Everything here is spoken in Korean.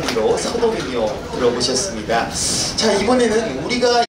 소리로 선호민요 들어보셨습니다. 자, 이번에는 우리가